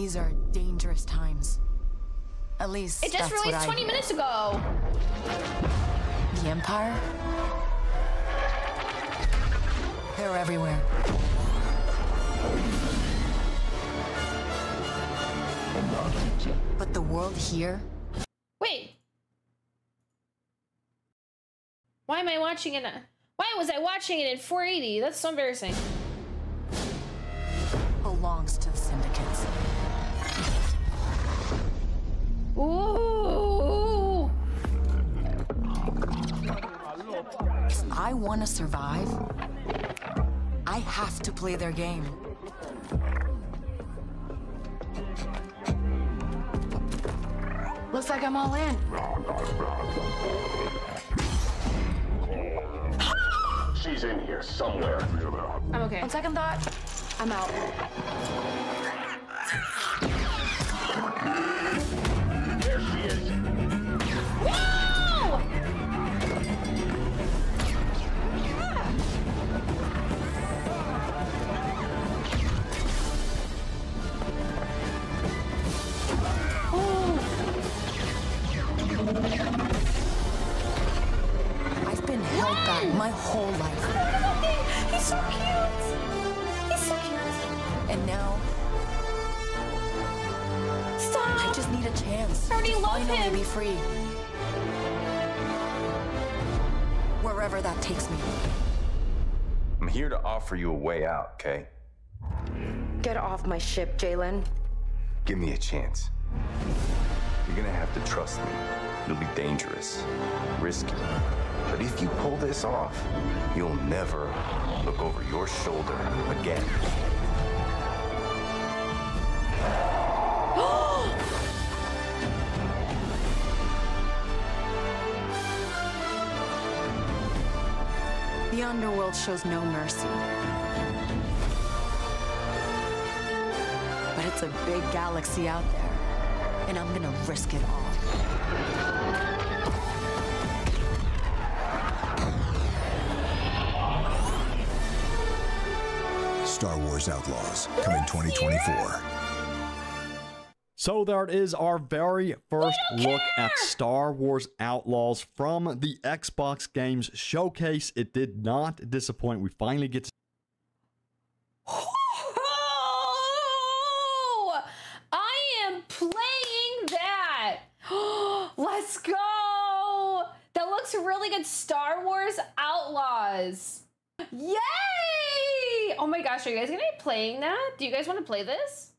These are dangerous times. At least It just released I 20 minutes ago. The Empire? They're everywhere. But the world here? Wait. Why am I watching it? Why was I watching it in 480? That's so embarrassing. belongs to the syndicates. Ooh. If I want to survive, I have to play their game. Looks like I'm all in. She's in here somewhere. I'm okay. On second thought, I'm out. My whole life. He's so cute. He's so cute. And now, Stop. I just need a chance I already to love finally him. be free. Wherever that takes me. I'm here to offer you a way out, okay? Get off my ship, Jaylen. Give me a chance. You're gonna have to trust me. It'll be dangerous, risky. But if you pull this off, you'll never look over your shoulder again. The underworld shows no mercy. But it's a big galaxy out there, and I'm gonna risk it all. Star Wars Outlaws, coming 2024. So there it is, our very first don't look at! Star Wars Outlaws from the Xbox Games Showcase. It did not disappoint. We finally get to Oh, I am playing that. Let's go. That looks really good. Star Wars Outlaws. Yay! Oh my gosh, are you guys gonna be playing that? Do you guys want to play this?